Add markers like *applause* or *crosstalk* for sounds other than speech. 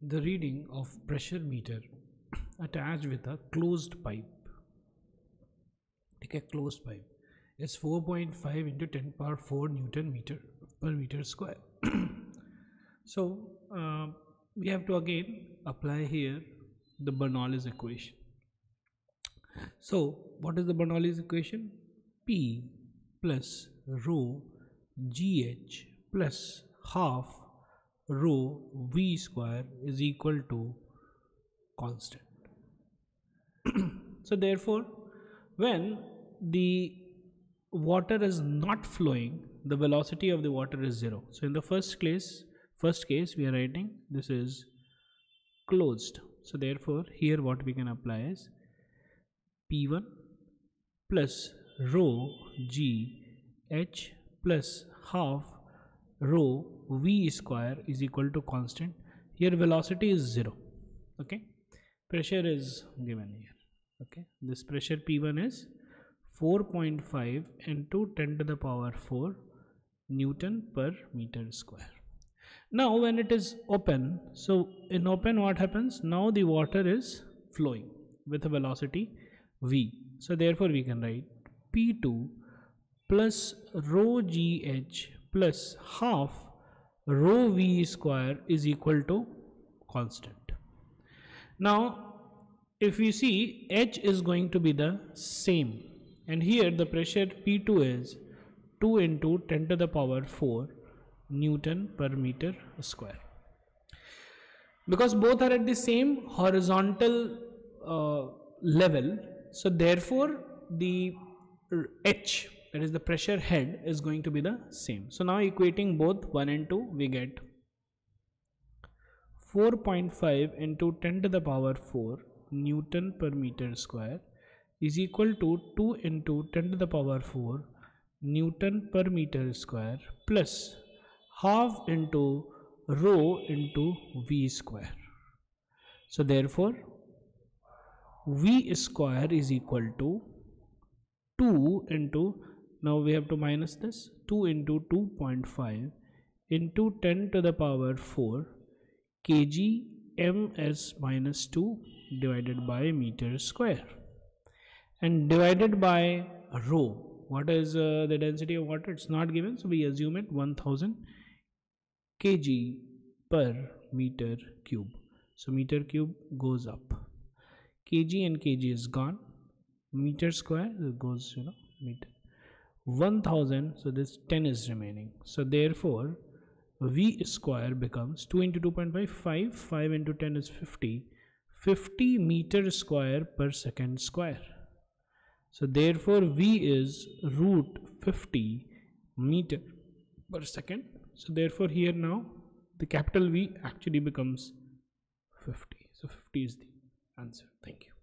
the reading of pressure meter attached with a closed pipe. Take a closed pipe is 4.5 into 10 power 4 newton meter per meter square. *coughs* So uh, we have to again apply here the Bernoulli's equation. So what is the Bernoulli's equation? P plus rho GH plus half rho v square is equal to constant. *clears throat* So therefore when the water is not flowing the velocity of the water is zero. So in the first case first case we are writing this is closed. So therefore here what we can apply is p1 plus rho g h plus half rho v square is equal to constant. Here velocity is zero. Okay? Pressure is given here. Okay? This pressure p1 is 4.5 into 10 to the power 4 newton per meter square. Now when it is open so in open what happens? Now the water is flowing with a velocity v. So therefore we can write p2 plus rho gh plus half rho v square is equal to constant. Now if we see H is going to be the same and here the pressure P2 is 2 into 10 to the power 4 Newton per meter square. Because both are at the same horizontal uh, level so therefore the H that is the pressure head is going to be the same. So now equating both 1 and 2 we get 4.5 into 10 to the power 4 newton per meter square is equal to 2 into 10 to the power 4 newton per meter square plus half into rho into v square. So therefore v square is equal to 2 into now we have to minus this. 2 into 2.5 into 10 to the power 4 kg ms minus 2 divided by meter square. And divided by rho what is uh, the density of water? It's not given so we assume it 1000 kg per meter cube. So meter cube goes up. Kg and kg is gone. Meter square goes you know meter 1000 so this 10 is remaining. So therefore v square becomes 2 into 2.5 5 5 into 10 is 50 50 meter square per second square. So therefore v is root 50 meter per second. So therefore here now the capital v actually becomes 50 so 50 is the answer. Thank you